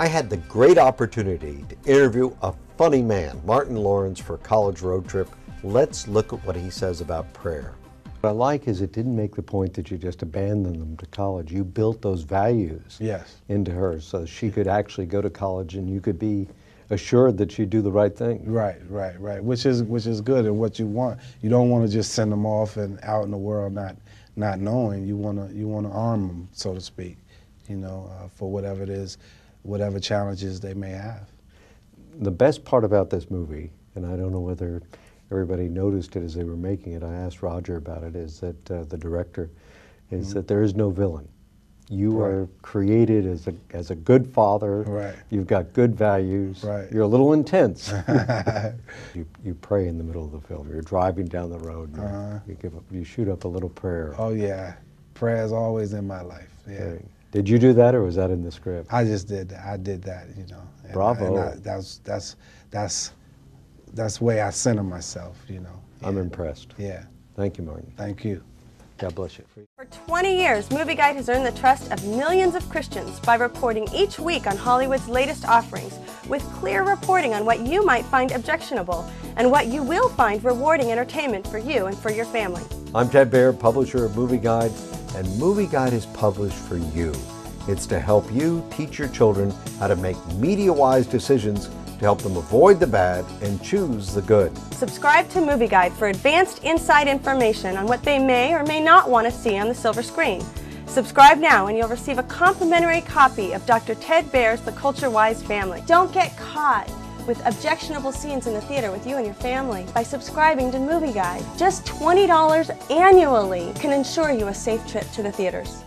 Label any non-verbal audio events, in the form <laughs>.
I had the great opportunity to interview a funny man, Martin Lawrence, for College Road Trip. Let's look at what he says about prayer. What I like is it didn't make the point that you just abandoned them to college. You built those values Yes. into her so she could actually go to college and you could be assured that she'd do the right thing. Right, right, right. Which is which is good and what you want. You don't want to just send them off and out in the world not not knowing. You want to you want to arm them, so to speak. You know, uh, for whatever it is, whatever challenges they may have. The best part about this movie, and I don't know whether everybody noticed it as they were making it, I asked Roger about it, is that uh, the director, is that there is no villain. You Mm-hmm. Right. are created as a, as a good father. Right. You've got good values. Right. You're a little intense. <laughs> <laughs> you, you pray in the middle of the film. You're driving down the road. And Uh-huh. you, give up, you shoot up a little prayer. Oh yeah, prayer is always in my life. Yeah. Right. Did you do that or was that in the script? I just did that. I did that, you know. And I- Bravo. and I, that's that's that's that's the way I center myself, you know. I'm Yeah. impressed. Yeah. Thank you, Martin. Thank you. God bless you. For 20 years, Movieguide has earned the trust of millions of Christians by reporting each week on Hollywood's latest offerings with clear reporting on what you might find objectionable and what you will find rewarding entertainment for you and for your family. I'm Ted Baehr, publisher of Movieguide, and Movieguide is published for you. It's to help you teach your children how to make media wise decisions to help them avoid the bad and choose the good. Subscribe to Movieguide for advanced inside information on what they may or may not want to see on the silver screen. Subscribe now and you'll receive a complimentary copy of Dr. Ted Baehr's The Culture Wise Family. Don't get caught with objectionable scenes in the theater with you and your family by subscribing to Movieguide. Just $20 annually can ensure you a safe trip to the theaters.